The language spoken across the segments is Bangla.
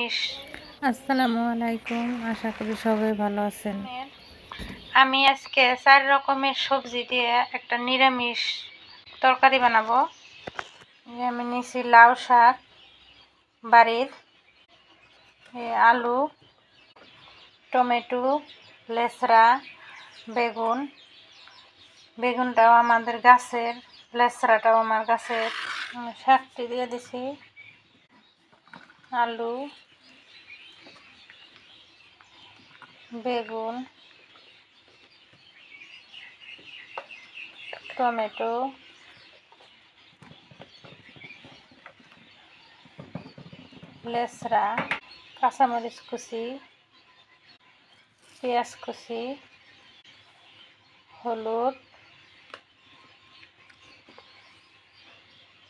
আসসালামু আলাইকুম আশা করি সবাই ভালো আছেন। আমি আজকে চার রকমের সবজি দিয়ে একটা নিরামিষ তরকারি বানাবো। আমি নিয়েছি লাউ শাক বাড়ির আলু টমেটো লেসরা বেগুন। বেগুনটাও আমাদের গাছের লেসরাটাও আমার গাছের। শাকটি দিয়ে দিছি আলু বেগুন টমেটো লেসরা কাঁচামরিচ কুচি পেঁয়াজ কুচি হলুদ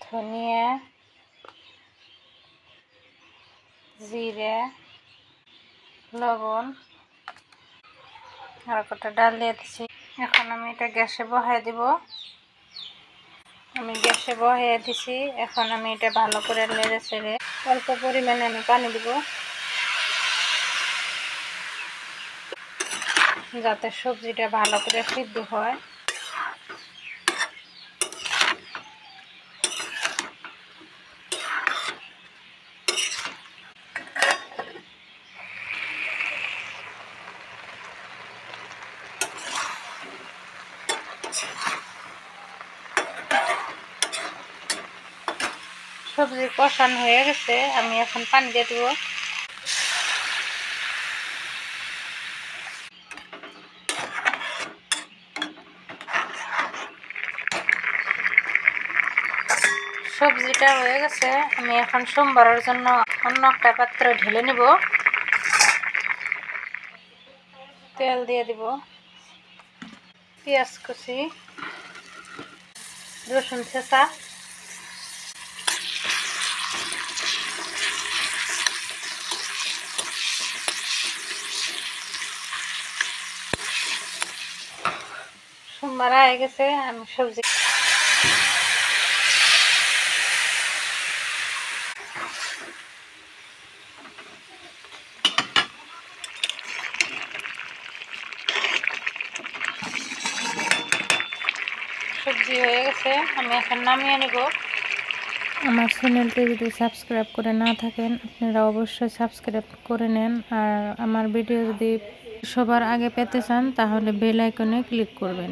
ধনিয়া জিরে লবণ আর কটা ডাল দিয়ে দিচ্ছি এখন আমি এটা গ্যাসে বহাই দিব। আমি গ্যাসে বহাই দিছি। এখন আমি এটা ভালো করে নেড়ে ছেড়ে অল্প পরিমাণে আমি পানি দিব। যাতে সবজিটা ভালো করে সিদ্ধ হয়। সবজি কষানো হয়ে গেছে, আমি এখন পানি দিয়ে দেবো। সবজিটা হয়ে গেছে, আমি এখন সোমবারের জন্য অন্য একটা পাত্রে ঢেলে নিব। তেল দিয়ে দিব। পেঁয়াজ কুচি রসুন ছেঁচা। সোমবার হয়ে গেছে আমি সবজি সবজি হয়ে গেছে, আমি এখন নামিয়ে নেব। আমার চ্যানেলটি যদি সাবস্ক্রাইব করে না থাকেন, আপনারা অবশ্যই সাবস্ক্রাইব করে নেন। আর আমার ভিডিও যদি সবার আগে পেতে চান, তাহলে বেল আইকনে ক্লিক করবেন।